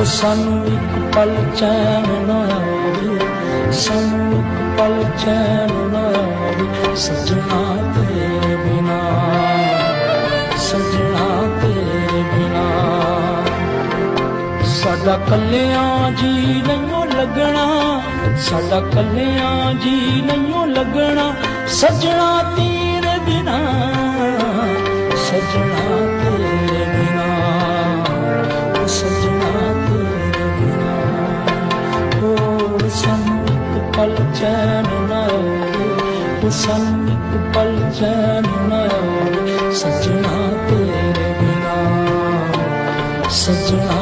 ਉਹ ਸਾਨੂੰ ਇੱਕ ਪਲ ਚੈਨ ਨਾ ਆਵੇ, ਸਾਨੂੰ ਇੱਕ ਪਲ ਚੈਨ ਨਾ ਆਵੇ, ਸਜਣਾ ਤੇਰੇ ਬਿਨਾ, ਸਜਣਾ ਤੇਰੇ ਬਿਨਾ। ਸਾਡਾ ਕੱਲਿਆਂ ਜੀ ਨਹੀਂਓ ਲੱਗਣਾ, ਸਾਡਾ ਕੱਲਿਆਂ ਜੀ ਨਹੀਂਓ ਲੱਗਣਾ, ਸਜਣਾ ਤੇਰੇ ਉਹ ਪਲ ਚੈਨ ਨਾ ਆਵੇ ਉਹ ਪਲ ਚੈਨ ਨਾ ਆਵੇ ਸਜਣਾ ਤੇਰੇ ਬਿਨਾ ਸਜਣਾ